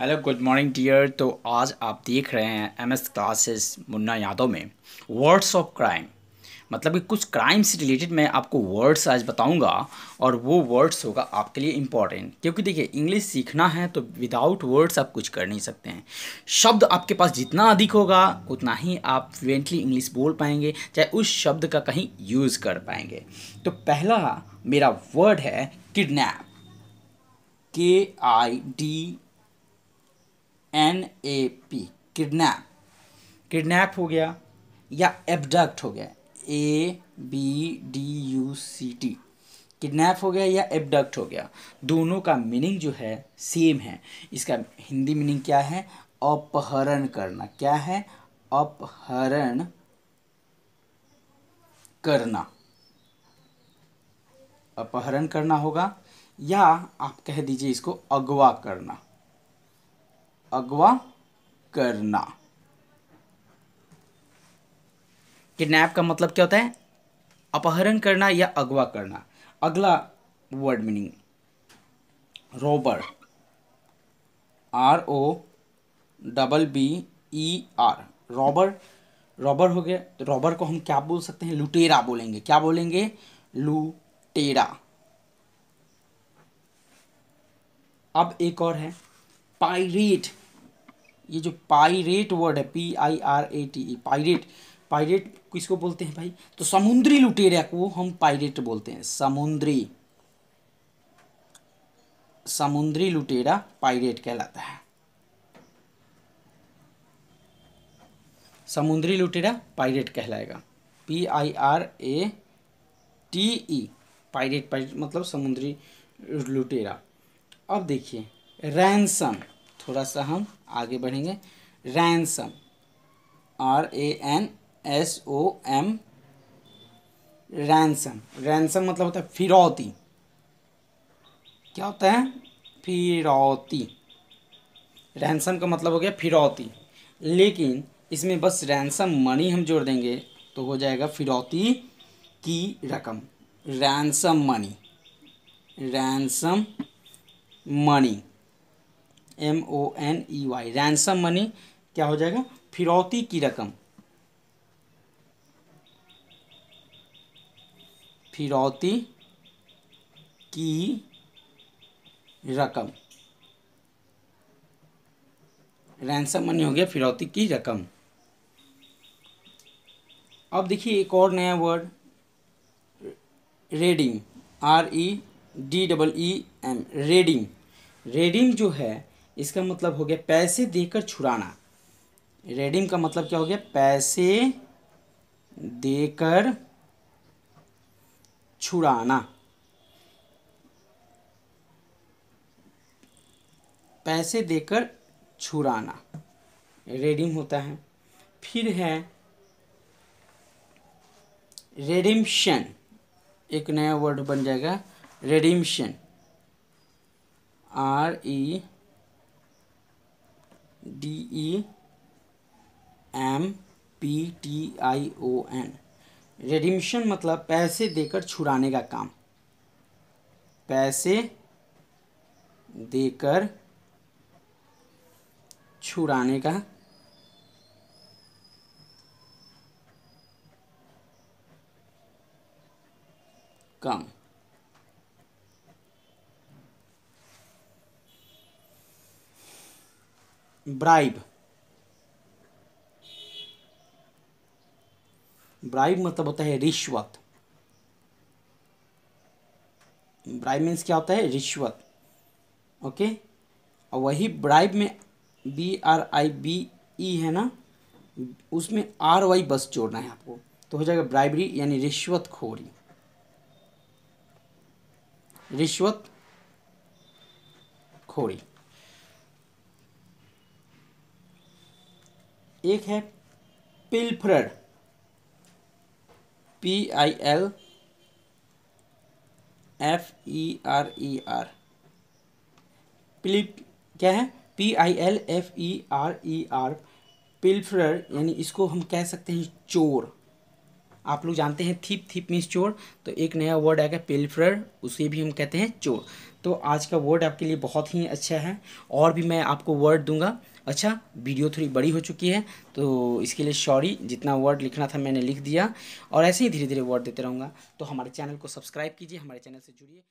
Hello good morning dear तो आज आप देख रहे हैं M S classes Munna Yadav में वर्ड्स ऑफ़ क्राइम मतलब कि कुछ क्राइम से रिलेटेड मैं आपको वर्ड्स आज बताऊँगा और वो वर्ड्स होगा आपके लिए इंपॉर्टेंट क्योंकि देखिए इंग्लिश सीखना है तो विदाउट वर्ड्स आप कुछ कर नहीं सकते हैं। शब्द आपके पास जितना अधिक होगा, उतना ही आप फ्लुएंटली इंग्लिश बोल पाएँगे, चाहे उस शब्द का कहीं यूज़ कर पाएँगे। तो पहला मेरा वर्ड है kidnap K I D N A P kidnap kidnap हो गया या एबडक्ट हो गया. A B D U C T kidnap हो गया या एबडक्ट हो गया. दोनों का मीनिंग जो है सेम है. इसका हिंदी मीनिंग क्या है? अपहरण करना. क्या है? अपहरण करना. अपहरण करना होगा या आप कह दीजिए इसको अगवा करना. अगवा करना। किडनैप का मतलब क्या होता है? अपहरण करना या अगवा करना। अगला word meaning robber. R O double B E R robber. Robber हो गया तो रॉबर को हम क्या बोल सकते हैं? लुटेरा बोलेंगे। क्या बोलेंगे? लुटेरा। अब एक और है। पायरेट, ये जो पायरेट वर्ड है P I R A T E pirate pirate किसको बोलते हैं भाई? तो समुद्री लुटेरा को हम पायरेट बोलते हैं, समुद्री। समुद्री लुटेरा पायरेट कहलाता है। समुद्री लुटेरा पायरेट कहलाएगा। P I R A T E pirate pirate मतलब समुद्री लुटेरा। अब देखिए रैनसम थोड़ा सा हम आगे बढ़ेंगे। Ransom R A N S O M ransom ransom मतलब होता है फिरौती। क्या होता है? फिरौती। रैनसम का मतलब हो गया फिरौती। लेकिन इसमें बस रैनसम मनी हम जोड़ देंगे तो हो जाएगा फिरौती की रकम। Ransom money ransom money M O N E Y ransom money क्या हो जाएगा? फिरौती की रकम। फिरौती की रकम। रैनसम मनी हो गया, फिरौती की रकम। अब देखिए एक और नया word redeem R E D double E M redeem redeem जो है इसका मतलब हो गया पैसे देकर छुड़ाना। रेडिंग का मतलब क्या हो गया? पैसे देकर छुड़ाना। पैसे देकर छुड़ाना। रेडिंग होता है। फिर है रेडिम्शन एक नया वर्ड बन जाएगा। Redemption R E D E M P T I O N redemption मतलब पैसे देकर छुड़ाने का काम। पैसे देकर छुड़ाने का काम। ब्राइब। ब्राइब मतलब होता है रिश्वत। ब्राइब मीन्स क्या होता है? रिश्वत। ओके? और वही ब्राइब में B R I B E है ना? उसमें आर वाई बस जोड़ना है आपको। तो हो जाएगा ब्राइबरी यानी रिश्वत खोरी रिश्वत खोरी एक है pilferer P I L, F E R E R. पिलिप क्या है? P I L, F E R E R. Pilferer यानी इसको हम कह सकते हैं चोर। आप लोग जानते हैं थीप थीप मीन्स चोर। तो एक नया वर्ड आएगा पिल्फरर उसे भी हम कहते हैं चोर। तो आज का वर्ड आपके लिए बहुत ही अच्छा है। और भी मैं आपको वर्ड दूँगा। अच्छा वीडियो थोड़ी बड़ी हो चुकी है तो इसके लिए सॉरी जितना वर्ड लिखना था मैंने लिख दिया, और ऐसे ही धीरे धीरे वर्ड देते रहूँगा। तो हमारे चैनल को सब्सक्राइब कीजिए, हमारे चैनल से जुड़िए।